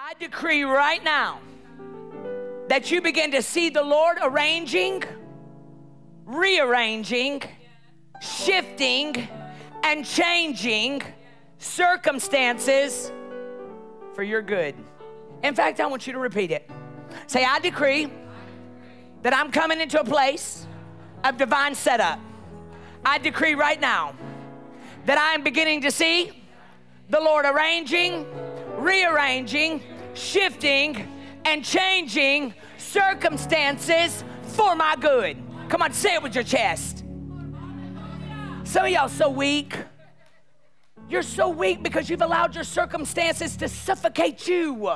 I decree right now that you begin to see the Lord arranging, rearranging, shifting, and changing circumstances for your good. In fact, I want you to repeat it. Say, I decree that I'm coming into a place of divine setup. I decree right now that I am beginning to see the Lord arranging, rearranging, shifting, and changing circumstances for my good. Come on, say it with your chest. Some of y'all so weak. You're so weak because you've allowed your circumstances to suffocate you.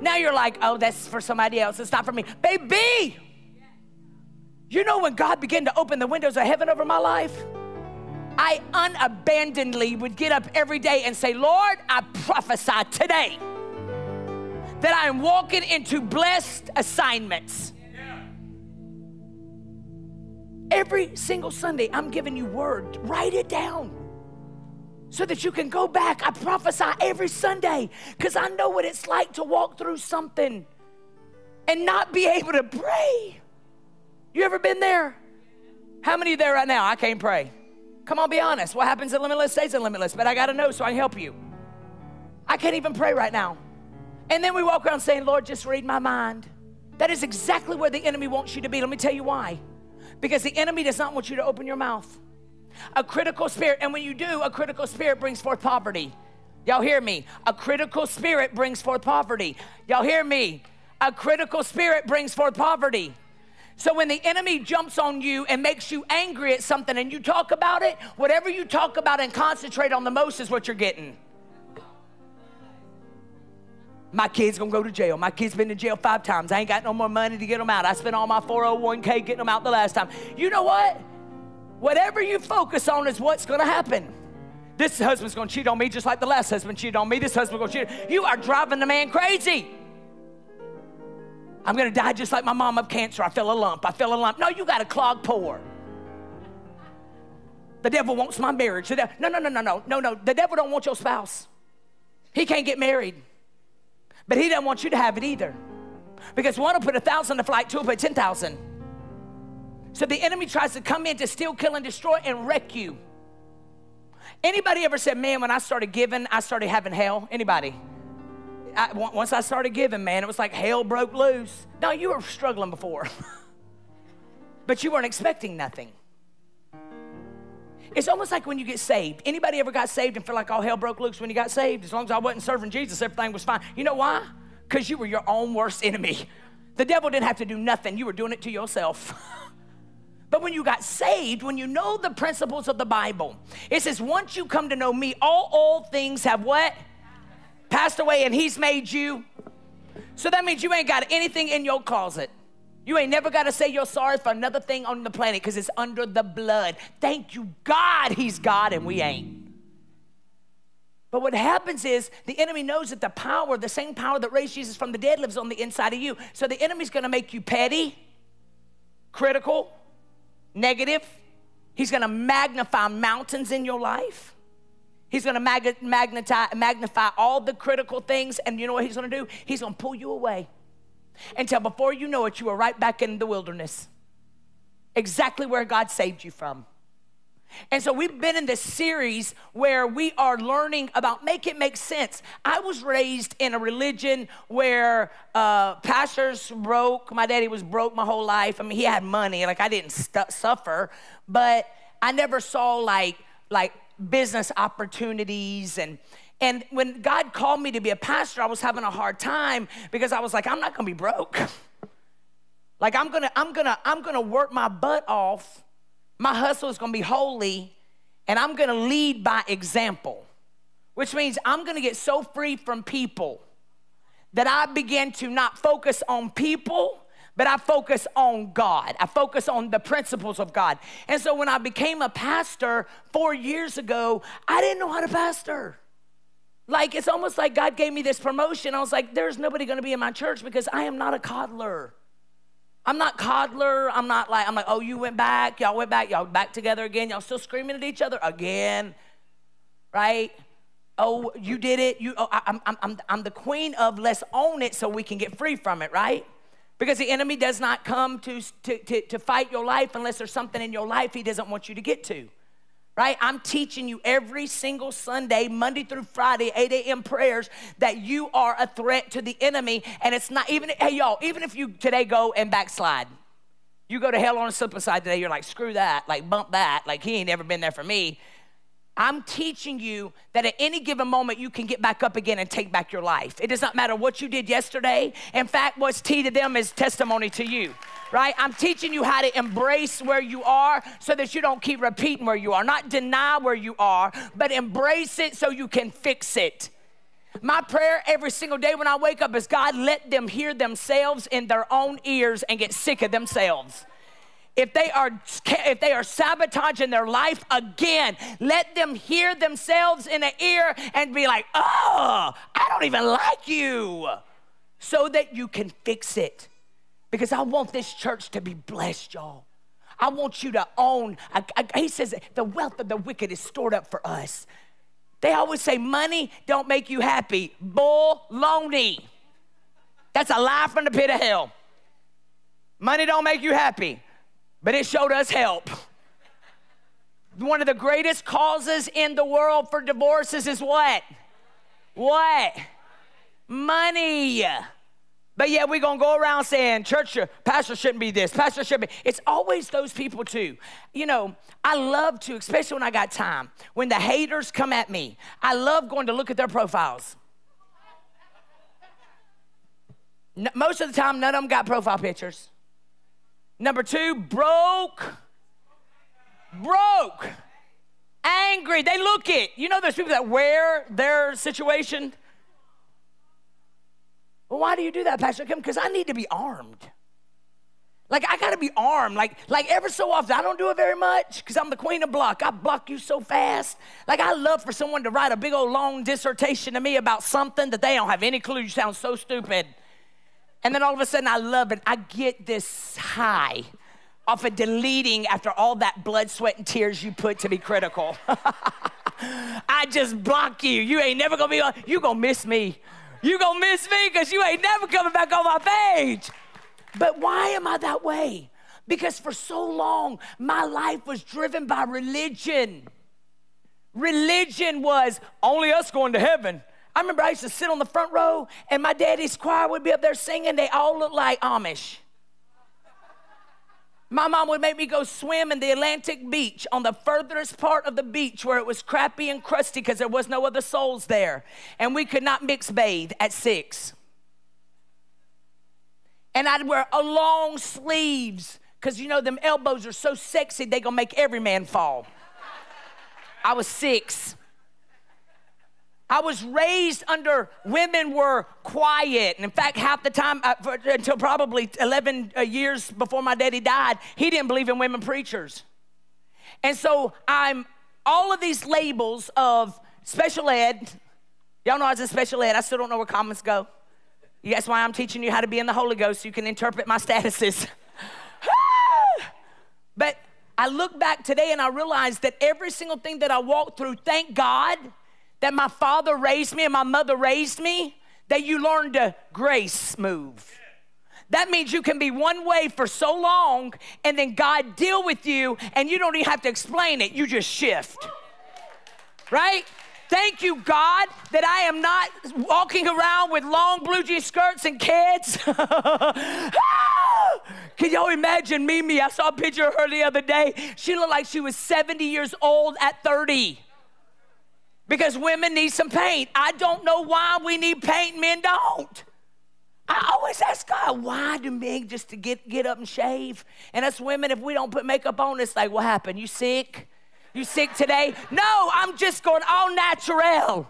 Now you're like, oh, that's for somebody else. It's not for me. Baby, you know when God began to open the windows of heaven over my life? I unabandonedly would get up every day and say, Lord, I prophesy today that I am walking into blessed assignments. Every single Sunday, I'm giving you word. Write it down so that you can go back. I prophesy every Sunday because I know what it's like to walk through something and not be able to pray. You ever been there? How many there right now? I can't pray. Come on, be honest. What happens at Limitless stays at Limitless, but I got to know so I can help you. I can't even pray right now. And then we walk around saying, Lord, just read my mind. That is exactly where the enemy wants you to be. Let me tell you why. Because the enemy does not want you to open your mouth. A critical spirit, and when you do, a critical spirit brings forth poverty. Y'all hear me? A critical spirit brings forth poverty. Y'all hear me? A critical spirit brings forth poverty. So when the enemy jumps on you and makes you angry at something and you talk about it, whatever you talk about and concentrate on the most is what you're getting. My kid's gonna go to jail. My kid's been to jail five times. I ain't got no more money to get them out. I spent all my 401k getting them out the last time. You know what? Whatever you focus on is what's gonna happen. This husband's gonna cheat on me just like the last husband cheated on me. This husband's gonna cheat. You are driving the man crazy. I'm gonna die just like my mom of cancer. I feel a lump. I feel a lump. No, you got a clogged pore. The devil wants my marriage. The no, no, no, no, no, no, no. The devil don't want your spouse. He can't get married. But he doesn't want you to have it either. Because one will put a thousand to flight, two will put 10,000. So the enemy tries to come in to steal, kill, and destroy and wreck you. Anybody ever said, man, when I started giving, I started having hell? Anybody? I, once I started giving, man, it was like hell broke loose. No, you were struggling before, but you weren't expecting nothing. It's almost like when you get saved. Anybody ever got saved and feel like all hell broke loose when you got saved? As long as I wasn't serving Jesus, everything was fine. You know why? Because you were your own worst enemy. The devil didn't have to do nothing, you were doing it to yourself. But when you got saved, when you know the principles of the Bible, it says, once you come to know me, all old things have what? Passed away, and he's made you. So that means you ain't got anything in your closet. You ain't never got to say you're sorry for another thing on the planet because it's under the blood. Thank you, God, he's God and we ain't. But what happens is the enemy knows that the power, the same power that raised Jesus from the dead, lives on the inside of you. So the enemy's gonna make you petty, critical, negative. He's going to magnify mountains in your life. He's going to mag- magnify, all the critical things. And you know what he's going to do? He's going to pull you away until before you know it, you are right back in the wilderness. Exactly where God saved you from. And so we've been in this series where we are learning about make it make sense. I was raised in a religion where uh, pastors broke. My daddy was broke my whole life. I mean, he had money. Like I didn't suffer, but I never saw like like business opportunities and and when God called me to be a pastor, I was having a hard time because I was like, I'm not gonna be broke. like I'm gonna I'm gonna I'm gonna work my butt off my hustle is gonna be holy, and I'm gonna lead by example, which means I'm gonna get so free from people that I begin to not focus on people, but I focus on God. I focus on the principles of God. And so when I became a pastor four years ago, I didn't know how to pastor. Like it's almost like God gave me this promotion. I was like, there's nobody gonna be in my church because I am not a coddler. I'm not coddler. I'm not like, I'm like, oh, you went back, y'all went back, y'all back together again, y'all still screaming at each other again, right? oh, you did it. You, oh, I, I'm, I'm, I'm, I'm the queen of let's own it so we can get free from it, right? Because the enemy does not come to, to, to, to fight your life unless there's something in your life he doesn't want you to get to right? I'm teaching you every single Sunday, Monday through Friday, 8 a.m. prayers, that you are a threat to the enemy. And it's not even, hey, y'all, even if you today go and backslide, you go to hell on a slip side today, you're like, screw that, like, bump that, like, he ain't ever been there for me. I'm teaching you that at any given moment you can get back up again and take back your life. It does not matter what you did yesterday. In fact, what's tea to them is testimony to you, right? I'm teaching you how to embrace where you are so that you don't keep repeating where you are. Not deny where you are, but embrace it so you can fix it. My prayer every single day when I wake up is God, let them hear themselves in their own ears and get sick of themselves if they are if they are sabotaging their life again let them hear themselves in the ear and be like oh i don't even like you so that you can fix it. Because i want this church to be blessed y'all. I want you to own I, I, he says the wealth of the wicked is stored up for us. They always say money don't make you happy. Bull loney that's a lie from the pit of hell. Money don't make you happy but it showed us help. One of the greatest causes in the world for divorces is what? What? Money. But yeah, we're gonna go around saying church, pastor shouldn't be this, pastor should be. It's always those people too. You know, I love to, especially when I got time, when the haters come at me, I love going to look at their profiles. Most of the time, none of them got profile pictures. Number two, broke. Broke. Angry. They look it. You know, there's people that wear their situation. Well, why do you do that, Pastor Kim? Because I need to be armed. Like I gotta be armed. Like, like ever so often, I don't do it very much because I'm the queen of block. I block you so fast. Like I love for someone to write a big old long dissertation to me about something that they don't have any clue. You sound so stupid. And then all of a sudden, I love it. I get this high off of deleting after all that blood, sweat, and tears you put to be critical. I just block you. You ain't never gonna be on, you gonna miss me. You gonna miss me because you ain't never coming back on my page. But why am I that way? Because for so long, my life was driven by religion. Religion was only us going to heaven. I remember I used to sit on the front row and my daddy's choir would be up there singing. They all looked like Amish. My mom would make me go swim in the Atlantic beach on the furthest part of the beach where it was crappy and crusty because there was no other souls there. And we could not mix bathe at six. And I'd wear a long sleeves because you know them elbows are so sexy they gonna make every man fall. I was six. I was raised under women were quiet. And in fact, half the time, uh, for, until probably 11 uh, years before my daddy died, he didn't believe in women preachers. And so I'm all of these labels of special ed. Y'all know I was in special ed. I still don't know where comments go. That's why I'm teaching you how to be in the Holy Ghost so you can interpret my statuses. but I look back today and I realize that every single thing that I walked through, thank God that my father raised me and my mother raised me, that you learn to grace move. That means you can be one way for so long and then God deal with you and you don't even have to explain it. You just shift. Right? Thank you, God, that I am not walking around with long blue jean skirts and kids. Ah! Can y'all imagine Mimi? I saw a picture of her the other day. She looked like she was 70 years old at 30 because women need some paint. I don't know why we need paint, men don't. I always ask God, why do men just to get, get up and shave? And us women, if we don't put makeup on, it's like, what happened? You sick? You sick today? No, I'm just going all natural.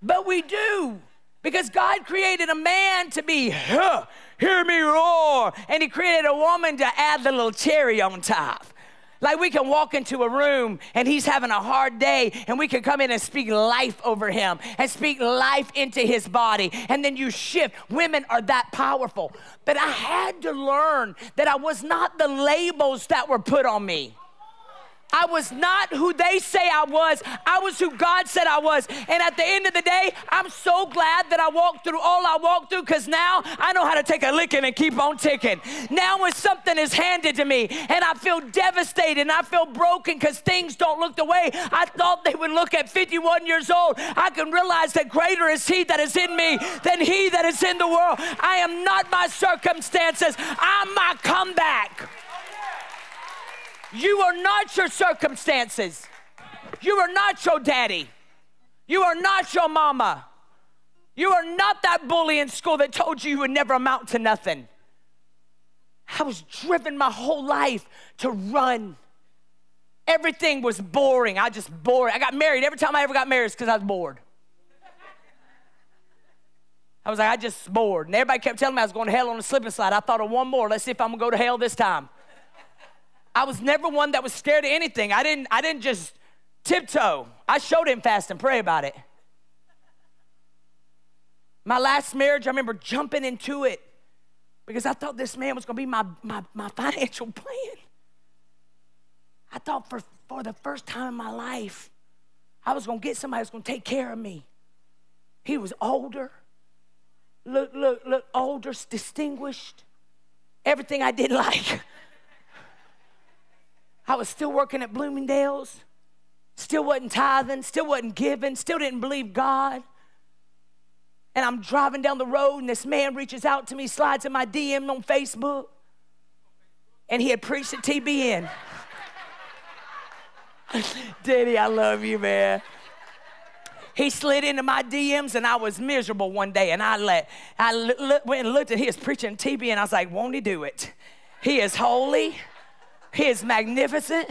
But we do. Because God created a man to be, huh, hear me roar. And he created a woman to add the little cherry on top. Like we can walk into a room and he's having a hard day, and we can come in and speak life over him and speak life into his body. And then you shift. Women are that powerful. But I had to learn that I was not the labels that were put on me. I was not who they say I was. I was who God said I was. And at the end of the day, I'm so glad that I walked through all I walked through because now I know how to take a licking and keep on ticking. Now, when something is handed to me and I feel devastated and I feel broken because things don't look the way I thought they would look at 51 years old, I can realize that greater is He that is in me than He that is in the world. I am not my circumstances, I'm my comeback. You are not your circumstances. You are not your daddy. You are not your mama. You are not that bully in school that told you you would never amount to nothing. I was driven my whole life to run. Everything was boring. I just bored. I got married. Every time I ever got married, it's because I was bored. I was like, I just bored. And everybody kept telling me I was going to hell on a slip and slide. I thought of one more. Let's see if I'm going to go to hell this time. I was never one that was scared of anything. I didn't, I didn't just tiptoe. I showed him fast and pray about it. My last marriage, I remember jumping into it because I thought this man was going to be my, my, my financial plan. I thought for, for the first time in my life, I was going to get somebody who's going to take care of me. He was older, look, look, look, older, distinguished, everything I didn't like. I was still working at Bloomingdale's, still wasn't tithing, still wasn't giving, still didn't believe God. And I'm driving down the road, and this man reaches out to me, slides in my DM on Facebook, and he had preached at TBN. Daddy, I love you, man. He slid into my DMs and I was miserable one day. And I let I went and looked at his preaching TBN. I was like, won't he do it? He is holy. He is magnificent.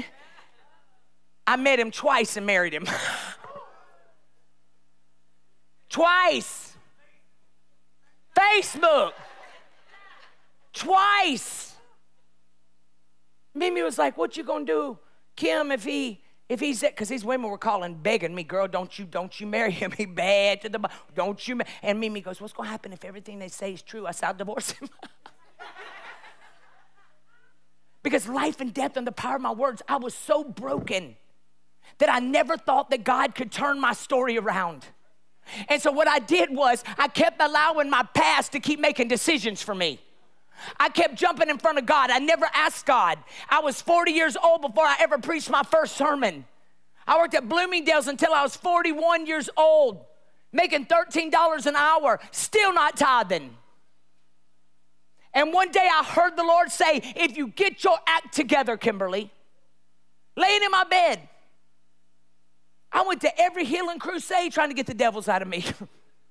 I met him twice and married him. twice. Facebook. Twice. Mimi was like, "What you gonna do, Kim, if he if he's it, because these women were calling, begging me, girl, don't you don't you marry him? He bad to the don't you?" And Mimi goes, "What's gonna happen if everything they say is true? I said, I'll divorce him." Because life and death and the power of my words, I was so broken that I never thought that God could turn my story around. And so what I did was I kept allowing my past to keep making decisions for me. I kept jumping in front of God. I never asked God. I was 40 years old before I ever preached my first sermon. I worked at Bloomingdale's until I was 41 years old, making $13 an hour, still not tithing. And one day I heard the Lord say, If you get your act together, Kimberly, laying in my bed, I went to every healing crusade trying to get the devils out of me.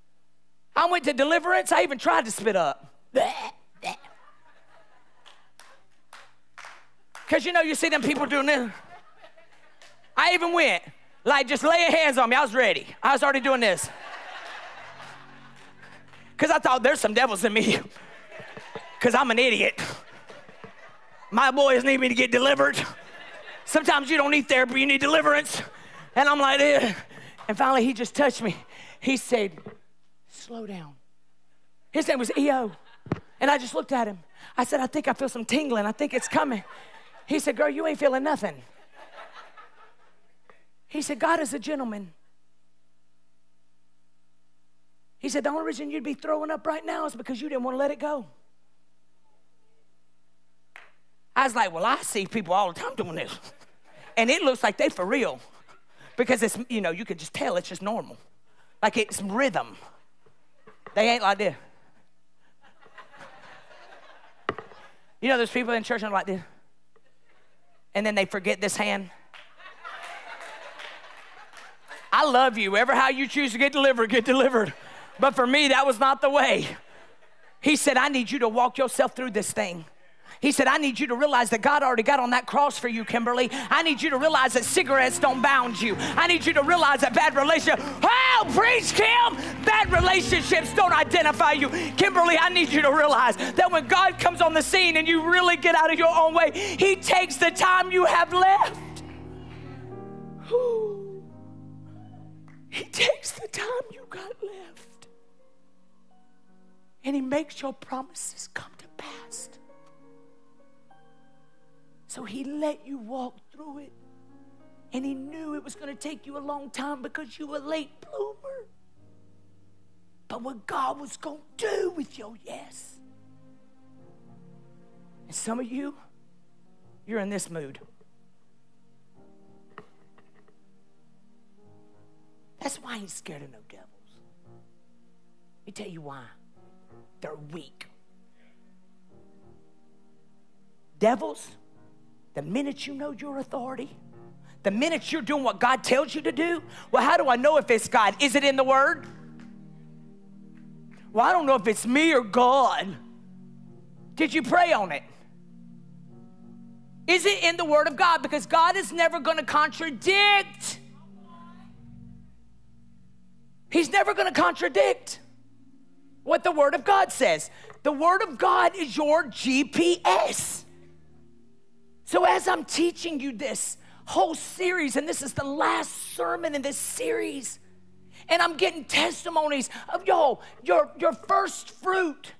I went to deliverance, I even tried to spit up. Because you know, you see them people doing this. I even went, like, just laying hands on me. I was ready. I was already doing this. Because I thought there's some devils in me because I'm an idiot. My boys need me to get delivered. Sometimes you don't need therapy, you need deliverance. And I'm like, eh. and finally he just touched me. He said, slow down. His name was EO. And I just looked at him. I said, I think I feel some tingling. I think it's coming. He said, Girl, you ain't feeling nothing. He said, God is a gentleman. He said, The only reason you'd be throwing up right now is because you didn't want to let it go. I was like, well, I see people all the time doing this. And it looks like they for real. Because it's, you know, you can just tell it's just normal. Like it's rhythm. They ain't like this. You know, there's people in church and like this. And then they forget this hand. I love you. Ever how you choose to get delivered, get delivered. But for me, that was not the way. He said, I need you to walk yourself through this thing. He said, I need you to realize that God already got on that cross for you, Kimberly. I need you to realize that cigarettes don't bound you. I need you to realize that bad relationship, oh, preach, Kim, bad relationships don't identify you. Kimberly, I need you to realize that when God comes on the scene and you really get out of your own way, He takes the time you have left. He takes the time you got left. And He makes your promises come to pass. So he let you walk through it And he knew it was going to take you a long time because you were late bloomer. But what God was going to do with your yes. And some of you, you're in this mood. That's why he's scared of no devils. Let me tell you why. They're weak. Devils, the minute you know your authority, the minute you're doing what God tells you to do, well, how do I know if it's God? Is it in the Word? Well, I don't know if it's me or God. Did you pray on it? Is it in the Word of God? Because God is never going to contradict. He's never going to contradict what the Word of God says. The Word of God is your GPS. So, as I'm teaching you this whole series, and this is the last sermon in this series, and I'm getting testimonies of yo, your, your first fruit,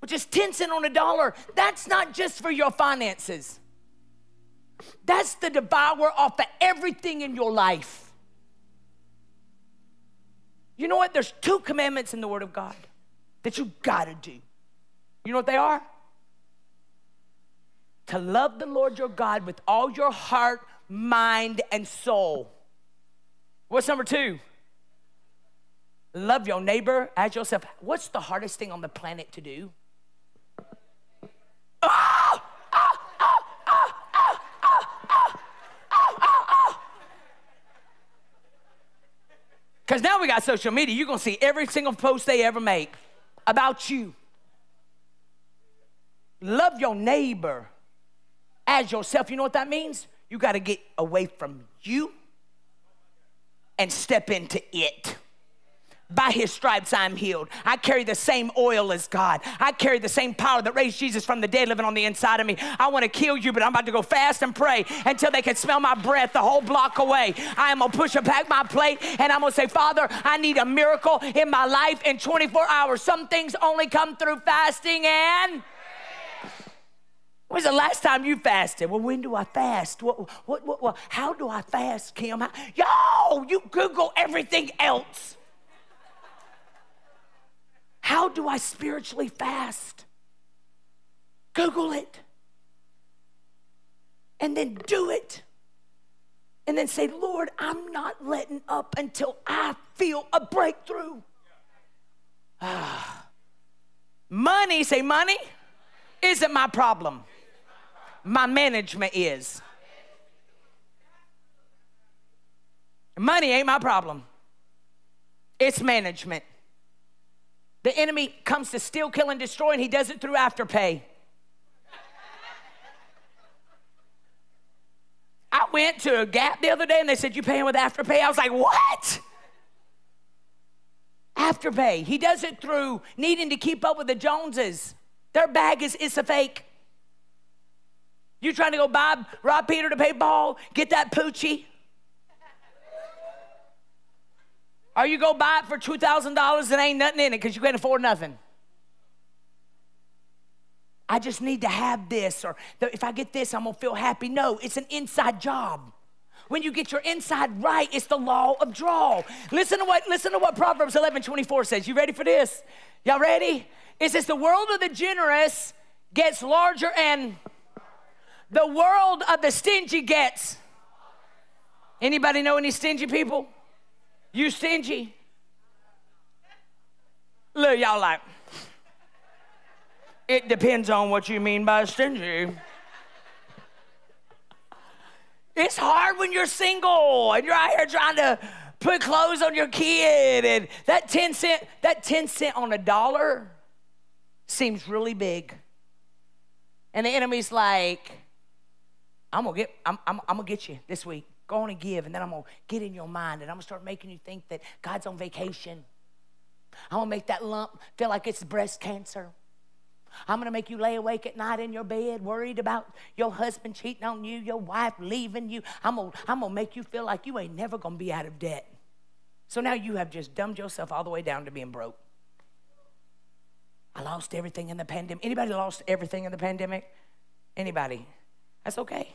which is 10 cents on a dollar, that's not just for your finances. That's the devourer off of everything in your life. You know what? There's two commandments in the Word of God that you gotta do. You know what they are? To love the Lord your God with all your heart, mind, and soul. What's number two? Love your neighbor as yourself. What's the hardest thing on the planet to do? Because now we got social media. You're going to see every single post they ever make about you. Love your neighbor as yourself. You know what that means? You got to get away from you and step into it. By his stripes, I'm healed. I carry the same oil as God. I carry the same power that raised Jesus from the dead living on the inside of me. I want to kill you, but I'm about to go fast and pray until they can smell my breath the whole block away. I am going to push back my plate and I'm going to say, Father, I need a miracle in my life in 24 hours. Some things only come through fasting and. When's the last time you fasted? Well, when do I fast? What, what, what, what how do I fast, Kim? How, yo, you Google everything else. How do I spiritually fast? Google it. And then do it. And then say, Lord, I'm not letting up until I feel a breakthrough. Ah. Money, say money, isn't my problem my management is. Money ain't my problem, it's management. The enemy comes to steal, kill, and destroy, and he does it through afterpay. I went to a Gap the other day and they said, You paying with afterpay? I was like, What? Afterpay. He does it through needing to keep up with the Joneses. Their bag is, is a fake. You trying to go buy rob Peter to pay Paul? Get that poochie? Or you go buy it for $2,000 and ain't nothing in it because you can't afford nothing. I just need to have this, or if I get this, I'm gonna feel happy. No, it's an inside job. When you get your inside right, it's the law of draw. Listen to what listen to what Proverbs 11 24 says. You ready for this? Y'all ready? It says the world of the generous gets larger and the world of the stingy gets. Anybody know any stingy people? You stingy? Look, y'all like, it depends on what you mean by stingy. It's hard when you're single and you're out here trying to put clothes on your kid and that 10 cent that 10 cent on a dollar seems really big. And the enemy's like, I'm gonna get, I'm, I'm, I'm gonna get you this week. Go on and give, and then I'm gonna get in your mind, and I'm gonna start making you think that God's on vacation. I'm gonna make that lump feel like it's breast cancer. I'm gonna make you lay awake at night in your bed, worried about your husband cheating on you, your wife leaving you. I'm gonna, I'm gonna make you feel like you ain't never gonna be out of debt. So now you have just dumbed yourself all the way down to being broke. I lost everything in the pandemic. Anybody lost everything in the pandemic? Anybody? That's okay.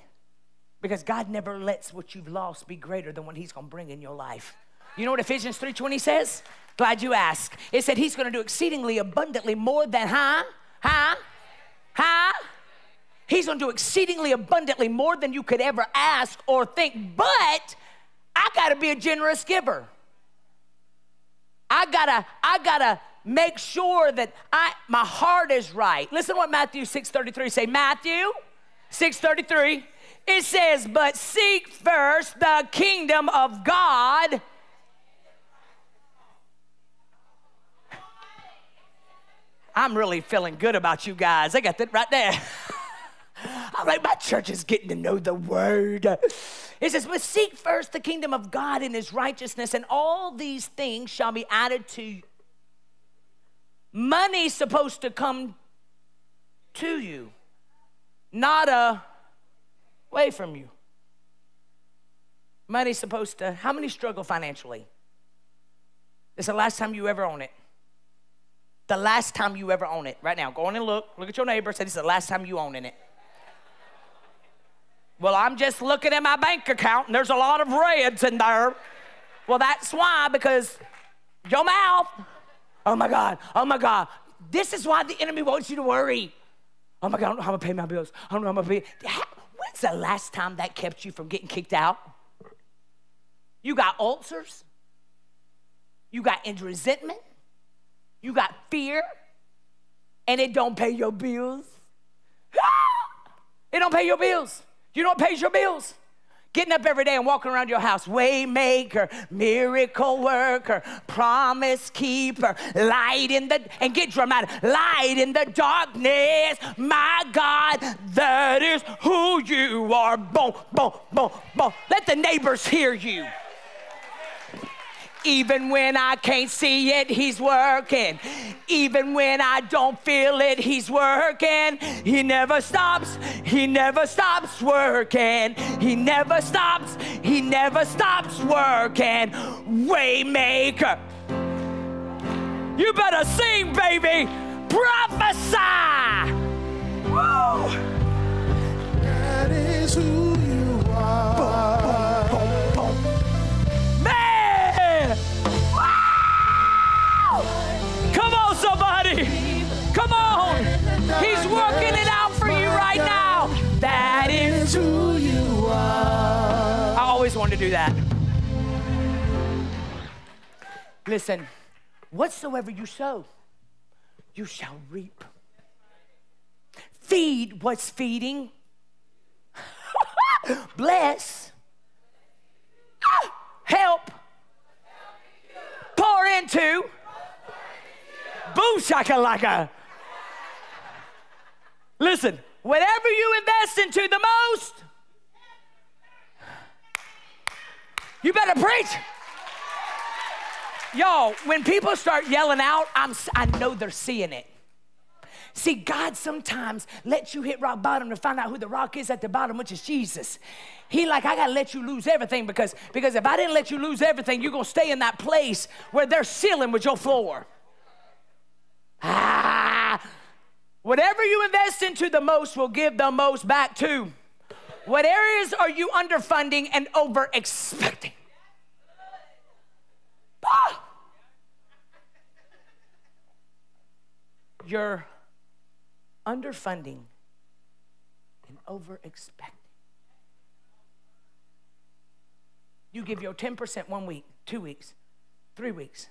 Because God never lets what you've lost be greater than what He's gonna bring in your life. You know what Ephesians 3:20 says? Glad you asked. It said He's gonna do exceedingly abundantly more than, huh? Huh? Huh? He's gonna do exceedingly abundantly more than you could ever ask or think. But I gotta be a generous giver. I gotta, I gotta make sure that I my heart is right. Listen to what Matthew 6:33 say. Matthew 6:33. It says, "But seek first the kingdom of God." I'm really feeling good about you guys. I got that right there. I'm like, my church is getting to know the word. It says, But seek first the kingdom of God and his righteousness, and all these things shall be added to you. Money's supposed to come to you, not uh, away from you. Money's supposed to, how many struggle financially? It's the last time you ever own it. The last time you ever own it. Right now, go on and look. Look at your neighbor. Say, this is the last time you owning it. Well, I'm just looking at my bank account and there's a lot of reds in there. Well, that's why, because your mouth, oh my God, oh my God. This is why the enemy wants you to worry. Oh my God, I don't know how I'm gonna pay my bills. I don't know how I'm gonna pay. When's the last time that kept you from getting kicked out? You got ulcers, you got resentment, you got fear, and it don't pay your bills. It don't pay your bills. You what pays your bills? Getting up every day and walking around your house, waymaker, miracle worker, promise keeper, light in the and get dramatic, light in the darkness. My God, who are. Boom, boom, boom, boom. Let the neighbors hear you. Even when I can't see it, He's working. Even when I don't feel it, He's working. He never stops. He never stops working. He never stops. He never stops working. Waymaker. You better sing, baby. Prophesy. Woo. He's working it out for you right now. That is who you are. I always wanted to do that. Listen, whatsoever you sow, you shall reap. Feed what's feeding. Bless. Help. Pour into. Boom shakalaka. Listen, whatever you invest into the most, you better preach. Y'all, when people start yelling out, I'm, I know they're seeing it. See, God sometimes lets you hit rock bottom to find out who the rock is at the bottom, which is Jesus. He like, I gotta let you lose everything because, because if I didn't let you lose everything, you're gonna stay in that place where they're sealing with your floor. Ah, whatever you invest into the most will give the most back to. What areas are you underfunding and over expecting? Ah! You're underfunding and over expecting. You give your 10% one week, two weeks, three weeks.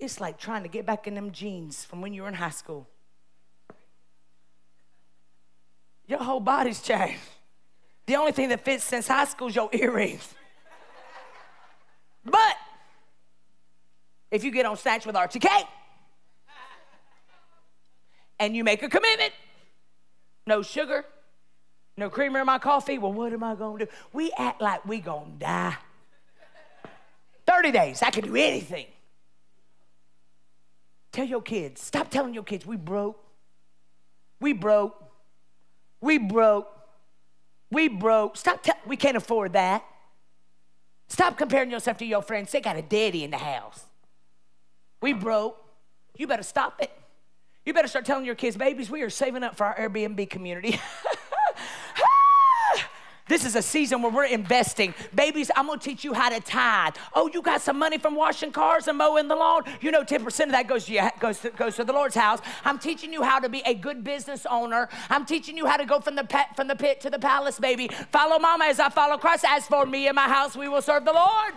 It's like trying to get back in them jeans from when you were in high school. Your whole body's changed. The only thing that fits since high school is your earrings. But if you get on Snatch with RTK and you make a commitment, no sugar, no creamer in my coffee, well, what am I gonna do? We act like we gonna die. 30 days, I can do anything. Tell your kids, stop telling your kids we broke. We broke. We broke. We broke. Stop tell we can't afford that. Stop comparing yourself to your friends. They got a daddy in the house. We broke. You better stop it. You better start telling your kids, babies, we are saving up for our Airbnb community. This is a season where we're investing. Babies, I'm gonna teach you how to tithe. Oh, you got some money from washing cars and mowing the lawn? You know, 10% of that goes to, goes, to, goes to the Lord's house. I'm teaching you how to be a good business owner. I'm teaching you how to go from the, pet, from the pit to the palace, baby. Follow mama as I follow Christ. As for me and my house, we will serve the Lord.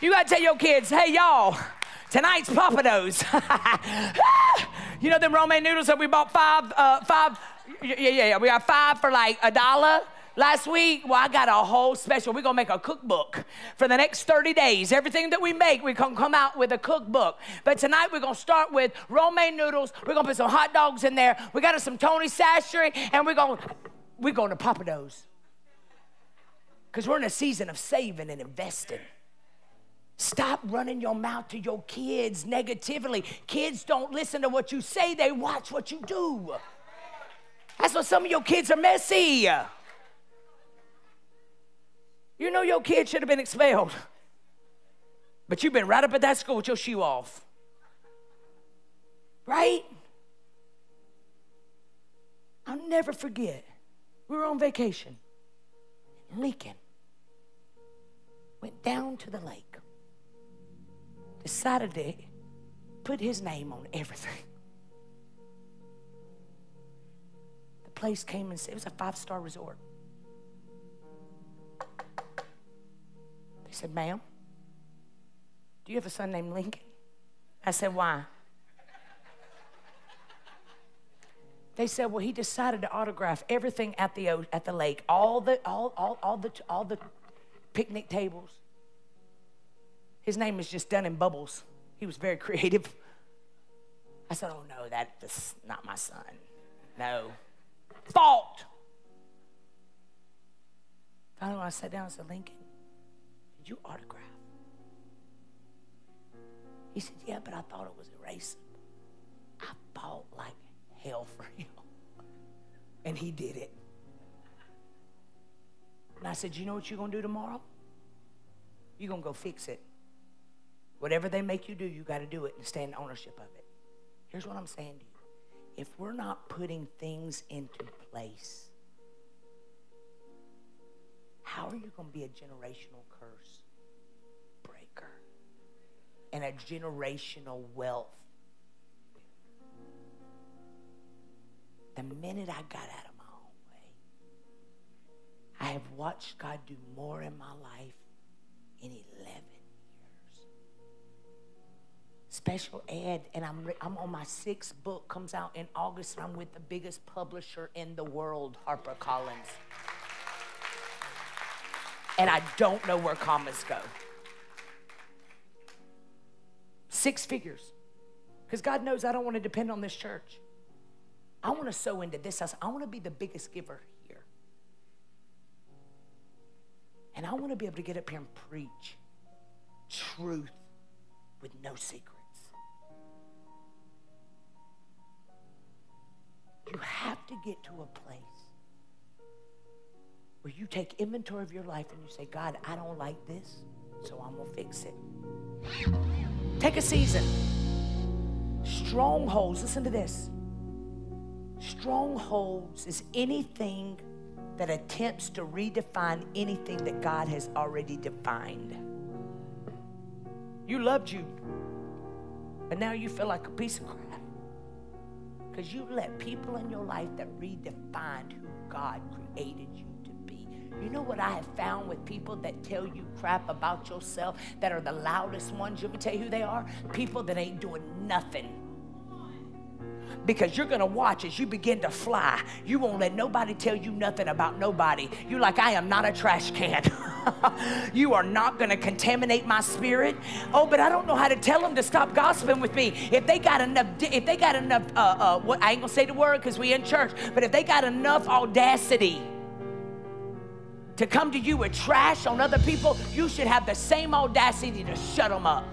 You gotta tell your kids, hey, y'all, tonight's Pappadeaux. you know them ramen noodles that we bought five, uh, five, yeah, yeah, yeah. We got five for like a dollar last week. Well, I got a whole special. We're gonna make a cookbook for the next 30 days. Everything that we make, we're gonna come out with a cookbook. But tonight we're gonna start with ramen noodles. We're gonna put some hot dogs in there. We got some Tony Chachere, and we're gonna we're going to Pappadeaux. Because we're in a season of saving and investing. Stop running your mouth to your kids negatively. Kids don't listen to what you say, they watch what you do. That's why some of your kids are messy. You know your kid should have been expelled. But you've been right up at that school with your shoe off. Right? I'll never forget. We were on vacation in Lincoln. Went down to the lake. Decided to put his name on everything. Place came and said, it was a five star resort. They said, ma'am, do you have a son named Lincoln? I said, why? They said, well, he decided to autograph everything at the, at the lake, all the, all, all, all, the, all the picnic tables. His name is just done in bubbles. He was very creative. I said, oh, no, that's not my son. No fault. Finally, when I sat down, I said, Lincoln, did you autograph? He said, Yeah, but I thought it was erasable. I fought like hell for him. And he did it. And I said, You know what you're going to do tomorrow? You're going to go fix it. Whatever they make you do, you got to do it and stay in ownership of it. Here's what I'm saying to you if we're not putting things into place, how are you going to be a generational curse breaker and a generational wealth? The minute I got out of my own way, I have watched God do more in my life in 11 special ed, and I'm, I'm on my sixth book, comes out in August, I'm with the biggest publisher in the world, HarperCollins. And I don't know where commas go. Six figures. Because God knows I don't want to depend on this church. I want to sow into this house. I want to be the biggest giver here. And I want to be able to get up here and preach truth with no secret. You have to get to a place where you take inventory of your life and you say, God, I don't like this, so I'm going to fix it. Take a season. Strongholds, listen to this. Strongholds is anything that attempts to redefine anything that God has already defined. You loved you, and now you feel like a piece of crap. Because you let people in your life that redefined who God created you to be. You know what I have found with people that tell you crap about yourself that are the loudest ones? You me tell you who they are? People that ain't doing nothing because you're to watch as you begin to fly. You won't let nobody tell you nothing about nobody. You're like, I am not a trash can. you are not going to contaminate my spirit. Oh, but I don't know how to tell them to stop gossiping with me. If they got enough, if they got enough, uh, uh, what I ain't gonna say the word because we in church, but if they got enough audacity to come to you with trash on other people, you should have the same audacity to shut them up.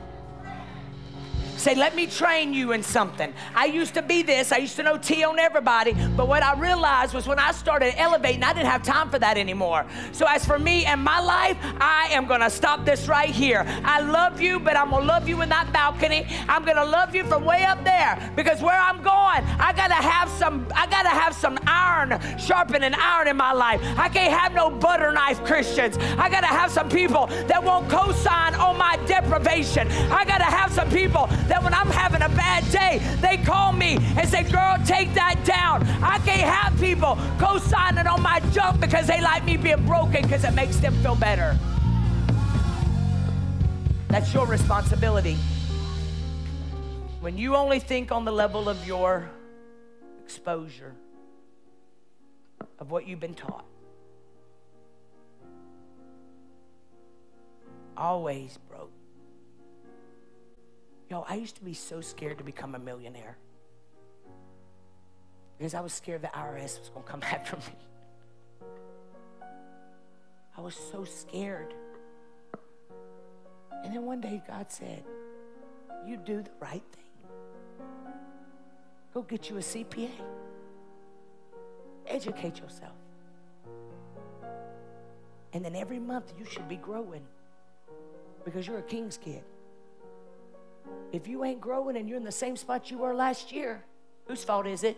Say, let me train you in something. I used to be this, I used to know T on everybody, but what I realized was when I started elevating, I didn't have time for that anymore. So, as for me and my life, I am gonna stop this right here. I love you, but I'm gonna love you in that balcony. I'm gonna love you from way up there because where I'm going, I gotta have some, I gotta have some iron, sharpening iron in my life. I can't have no butter knife Christians. I gotta have some people that won't co sign on my deprivation. I gotta have some people that when I'm having a bad day, they call me and say, Girl, take that down. I can't have people co signing on my junk because they like me being broken because it makes them feel better. That's your responsibility. When you only think on the level of your exposure, of what you've been taught, always broke. Yo, I used to be so scared to become a millionaire because I was scared the IRS was going to come after me. I was so scared. And then one day God said, You do the right thing. Go get you a CPA, educate yourself. And then every month you should be growing because you're a king's kid. If you ain't growing and you're in the same spot you were last year, whose fault is it?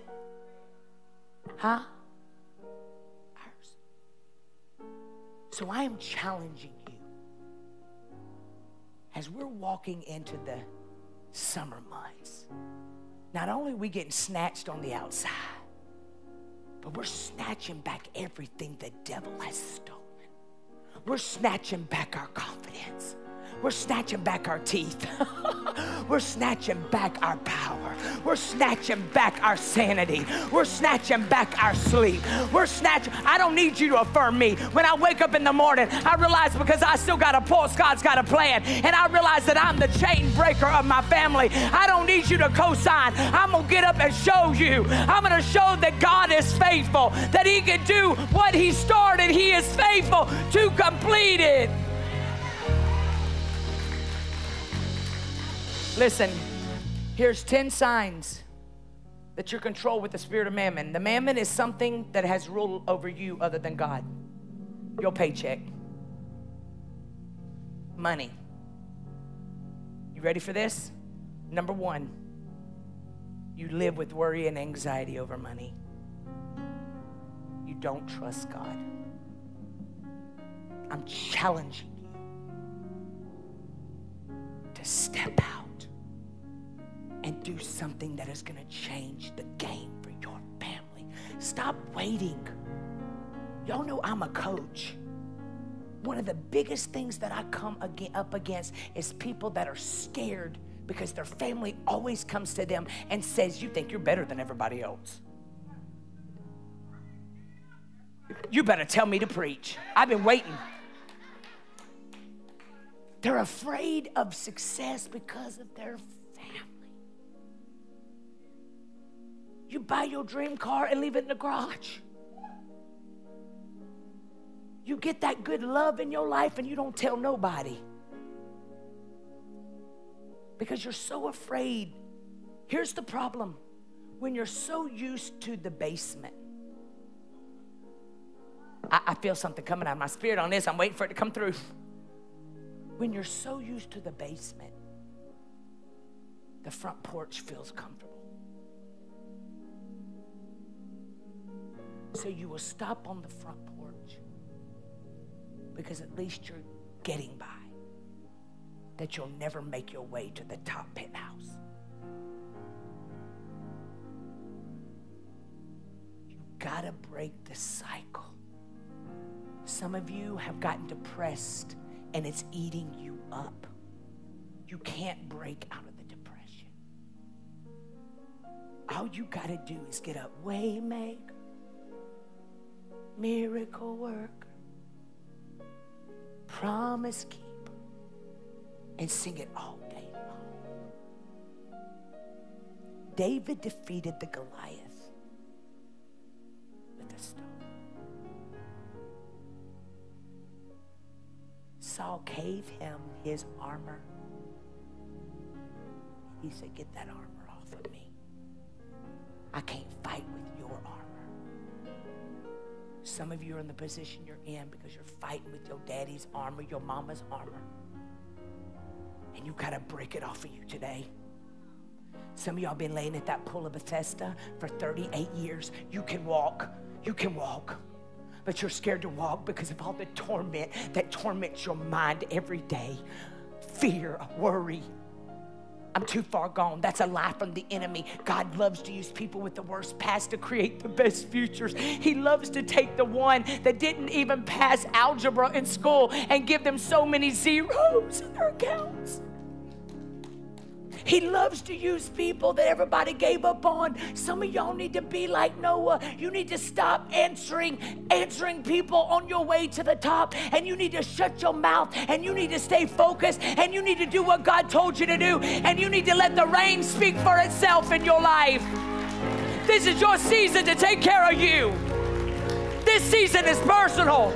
Huh? Ours. So I am challenging you as we're walking into the summer months. Not only are we getting snatched on the outside, but we're snatching back everything the devil has stolen. We're snatching back our confidence. We're snatching back our teeth. We're snatching back our power. We're snatching back our sanity. We're snatching back our sleep. We're snatching. I don't need you to affirm me. When I wake up in the morning, I realize because I still got a pulse, God's got a plan. And I realize that I'm the chain breaker of my family. I don't need you to co sign. I'm going to get up and show you. I'm going to show that God is faithful, that He can do what He started. He is faithful to complete it. Listen, here's 10 signs that you're controlled with the spirit of mammon. The mammon is something that has rule over you other than God. Your paycheck, money. You ready for this? Number one, you live with worry and anxiety over money. You don't trust God. I'm challenging you to step out and do something that is going to change the game for your family. Stop waiting. Y'all know I'm a coach. One of the biggest things that I come up against is people that are scared because their family always comes to them and says, You think you're better than everybody else. You better tell me to preach. I've been waiting. They're afraid of success because of their You buy your dream car and leave it in the garage. You get that good love in your life and you don't tell nobody. Because you're so afraid. Here's the problem when you're so used to the basement. I, I, feel something coming out of my spirit on this. I'm waiting for it to come through. When you're so used to the basement, the front porch feels comfortable. So you will stop on the front porch because at least you're getting by. That you'll never make your way to the top penthouse. You gotta break the cycle. Some of you have gotten depressed and it's eating you up. You can't break out of the depression. All you gotta do is get up, Waymaker miracle worker, promise keeper, and sing it all day long. David defeated the Goliath with a stone. Saul gave him his armor. He said, Get that armor off of me. I can't Some of you are in the position you're in because you're fighting with your daddy's armor, your mama's armor. And you got to break it off of you today. Some of y'all been laying at that pool of Bethesda for 38 years. You can walk. You can walk. But you're scared to walk because of all the torment that torments your mind every day fear, worry. I'm too far gone. That's a lie from the enemy. God loves to use people with the worst past to create the best futures. He loves to take the one that didn't even pass algebra in school and give them so many zeros in their accounts. He loves to use people that everybody gave up on. Some of y'all need to be like Noah. You need to stop answering answering people on your way to the top and you need to shut your mouth and you need to stay focused and you need to do what God told you to do and you need to let the rain speak for itself in your life. This is your season to take care of you. This season is personal.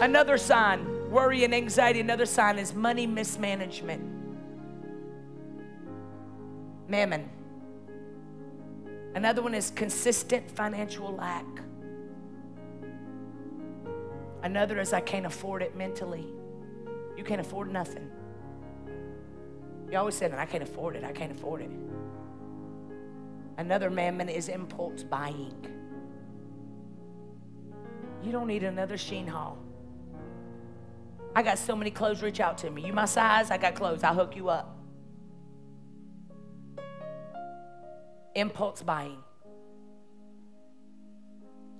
Another sign worry and anxiety. Another sign is money mismanagement. Mammon. Another one is consistent financial lack. Another is I can't afford it mentally. You can't afford nothing. You always say, I can't afford it, I can't afford it. Another mammon is impulse buying. You don't need another Shein haul. I got so many clothes, reach out to me. You my size, I got clothes, I'll hook you up. Impulse buying.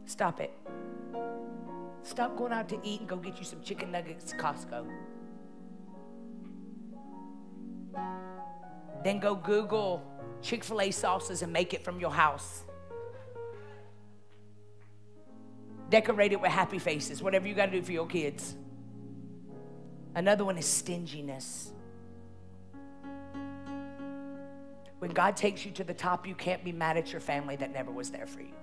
Stop it. Stop going out to eat and go get you some chicken nuggets at Costco. Then go Google Chick fil A sauces and make it from your house. Decorate it with happy faces, whatever you got to do for your kids. Another one is stinginess. When God takes you to the top, you can't be mad at your family that never was there for you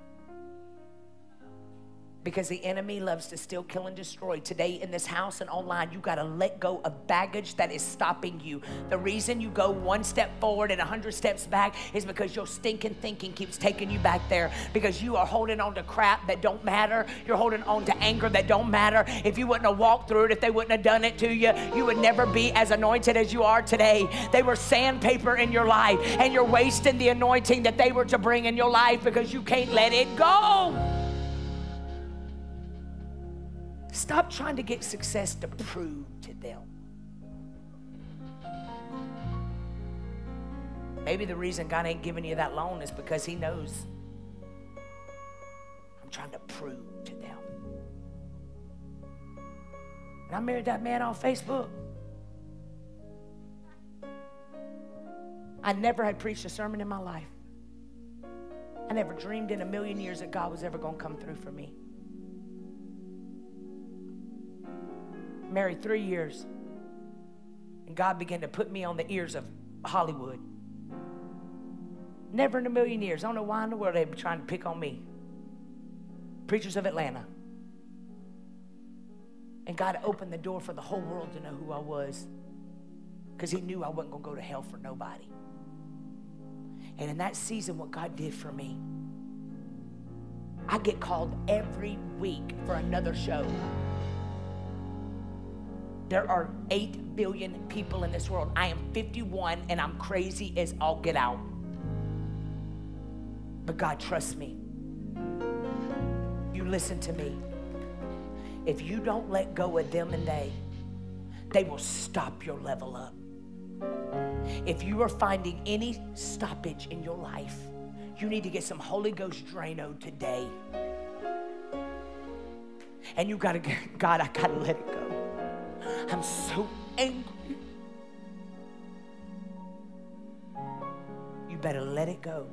because the enemy loves to steal, kill, and destroy. Today, in this house and online, you got to let go of baggage that is stopping you. The reason you go one step forward and a hundred steps back is because your stinking thinking keeps taking you back there. Because you are holding on to crap that don't matter. You're holding on to anger that don't matter. If you wouldn't have walked through it, if they wouldn't have done it to you, you would never be as anointed as you are today. They were sandpaper in your life, and you're wasting the anointing that they were to bring in your life because you can't let it go. Stop trying to get success to prove to them. Maybe the reason God ain't giving you that loan is because He knows I'm trying to prove to them. And I married that man on Facebook. I never had preached a sermon in my life. I never dreamed in a million years that God was ever going to come through for me. Married three years. And God began to put me on the ears of Hollywood. Never in a million years. I don't know why in the world they'd be trying to pick on me. Preachers of Atlanta. And God opened the door for the whole world to know who I was because He knew I wasn't going to go to hell for nobody. And in that season, what God did for me, I get called every week for another show. There are 8 billion people in this world. I am 51 and I'm crazy as all get out. But God, trust me. You listen to me. If you don't let go of them and they, they will stop your level up. If you are finding any stoppage in your life, you need to get some Holy Ghost Drano today. And you gotta, God, I gotta let it go. I'm so angry. You better let it go.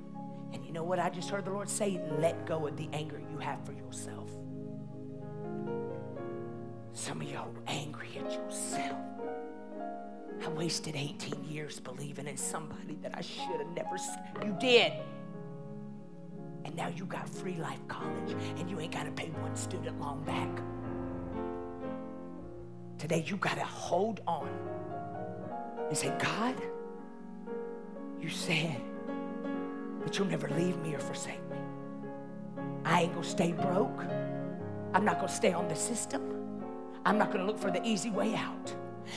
And you know what I just heard the Lord say? Let go of the anger you have for yourself. Some of y'all angry at yourself. I wasted 18 years believing in somebody that I should have never. You did. And now you got free life college and you ain't got to pay one student loan back. Today, you got to hold on and say, God, you said that you'll never leave me or forsake me. I ain't gonna stay broke. I'm not gonna stay on the system. I'm not gonna look for the easy way out.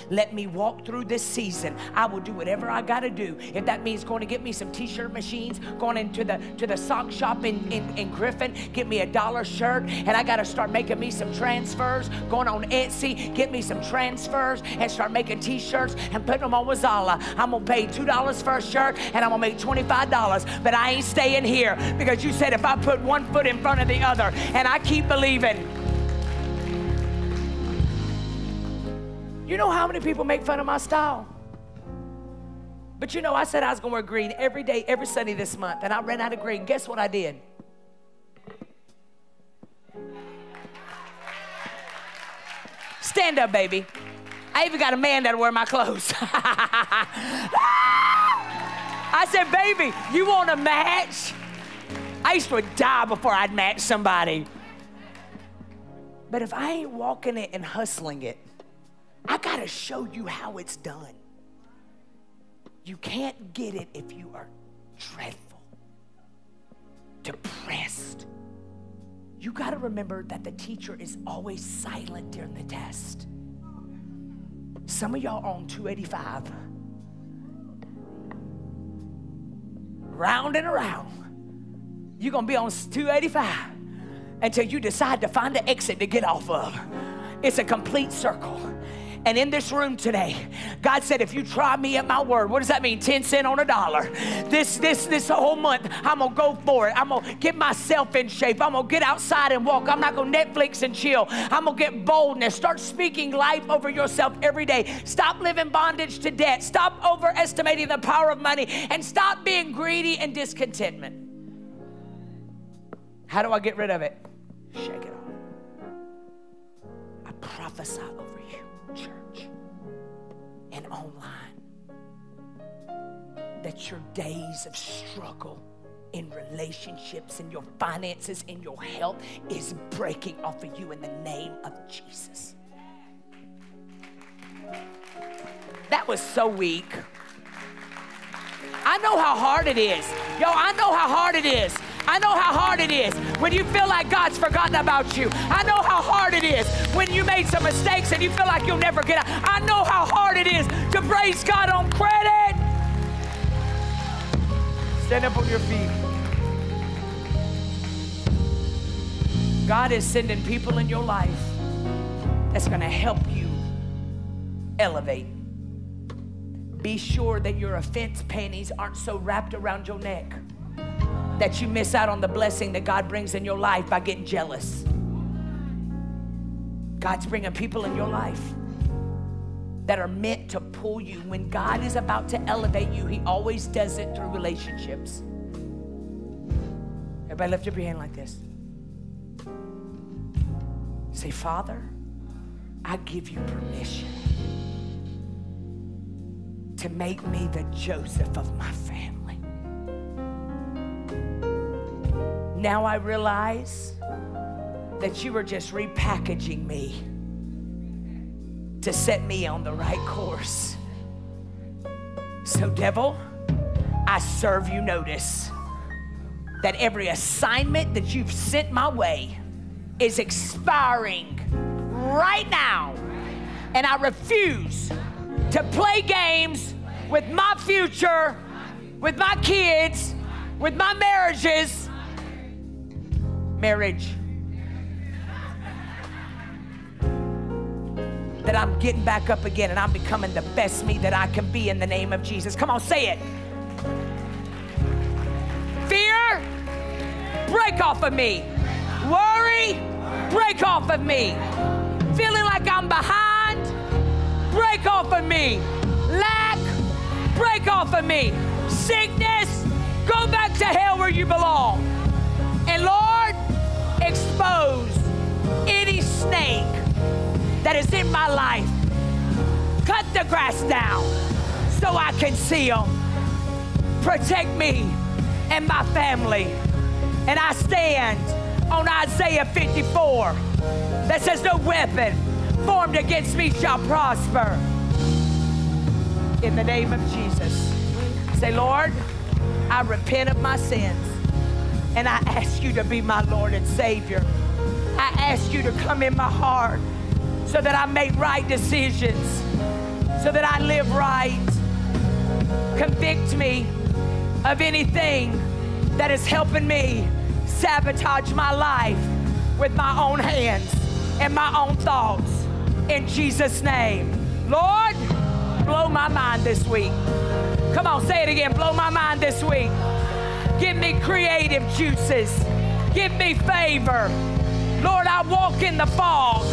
Let me walk through this season. I will do whatever I gotta do. If that means going to get me some t-shirt machines, going into the to the sock shop in, in, in Griffin, get me a dollar shirt, and I gotta start making me some transfers, going on Etsy, get me some transfers, and start making t-shirts and putting them on Wazala. I'm gonna pay two dollars for a shirt and I'm gonna make $25. But I ain't staying here because you said if I put one foot in front of the other and I keep believing. You know how many people make fun of my style? But you know, I said I was gonna wear green every day, every Sunday this month, and I ran out of green. Guess what I did? Stand up, baby. I even got a man that'll wear my clothes. I said, baby, you want a match? I used to die before I'd match somebody. But if I ain't walking it and hustling it, I got to show you how it's done. You can't get it if you are dreadful, depressed. You got to remember that the teacher is always silent during the test. Some of y'all on 285, round and around. You're going to be on 285 until you decide to find an exit to get off of. It's a complete circle. And in this room today, God said, if you try me at my word, what does that mean? 10 cent on a dollar. This, this, this whole month, I'm gonna go for it. I'm gonna get myself in shape. I'm gonna get outside and walk. I'm not gonna Netflix and chill. I'm gonna get boldness. Start speaking life over yourself every day. Stop living bondage to debt. Stop overestimating the power of money and stop being greedy and discontentment. How do I get rid of it? Shake it off. I prophesy over you, church, and online that your days of struggle in relationships, in your finances, in your health is breaking off of you in the name of Jesus. That was so weak. I know how hard it is. Yo, I know how hard it is. I know how hard it is when you feel like God's forgotten about you. I know how hard it is when you made some mistakes and you feel like you'll never get out. I know how hard it is to praise God on credit. Stand up on your feet. God is sending people in your life that's going to help you elevate. Be sure that your offense panties aren't so wrapped around your neck that you miss out on the blessing that God brings in your life by getting jealous. God's bringing people in your life that are meant to pull you. When God is about to elevate you, He always does it through relationships. Everybody, lift up your hand like this. Say, Father, I give you permission to make me the Joseph of my family. Now I realize that you were just repackaging me to set me on the right course. So, devil, I serve you notice that every assignment that you've sent my way is expiring right now. And I refuse to play games with my future, with my kids, with my marriages. Marriage. That I'm getting back up again and I'm becoming the best me that I can be in the name of Jesus. Come on, say it. Fear, break off of me. Worry, break off of me. Feeling like I'm behind, break off of me. Lack, break off of me. Sickness, go back to hell where you belong. Snake that is in my life. Cut the grass down so I can see them. Protect me and my family. And I stand on Isaiah 54 that says, No weapon formed against me shall prosper. in the name of Jesus. Say, Lord, I repent of my sins and I ask you to be my Lord and Savior. I ask you to come in my heart so that I make right decisions, so that I live right. Convict me of anything that is helping me sabotage my life with my own hands and my own thoughts. In Jesus' name. Lord, blow my mind this week. Come on, say it again. Blow my mind this week. Give me creative juices. Give me favor. Lord, I walk in the fog.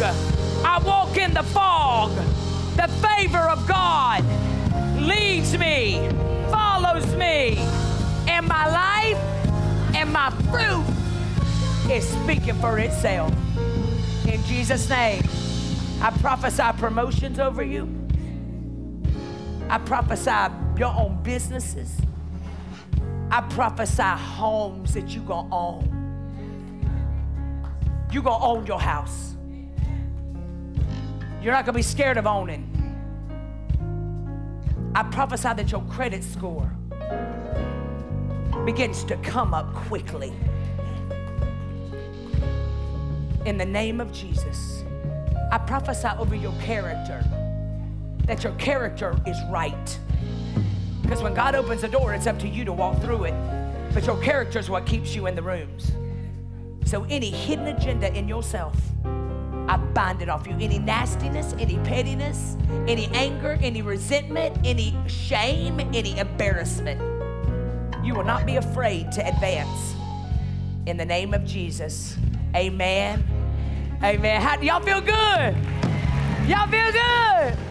I walk in the fog. The favor of God leads me, follows me, and my life and my fruit is speaking for itself. In Jesus' name, I prophesy promotions over you. I prophesy your own businesses. I prophesy homes that you're going to own. You're going to own your house. You're not going to be scared of owning. I prophesy that your credit score begins to come up quickly. In the name of Jesus, I prophesy over your character that your character is right. Because when God opens a door, it's up to you to walk through it. But your character is what keeps you in the rooms. So any hidden agenda in yourself, I bind it off you. Any nastiness, any pettiness, any anger, any resentment, any shame, any embarrassment. You will not be afraid to advance. In the name of Jesus. Amen. Amen. How, y'all feel good? Y'all feel good?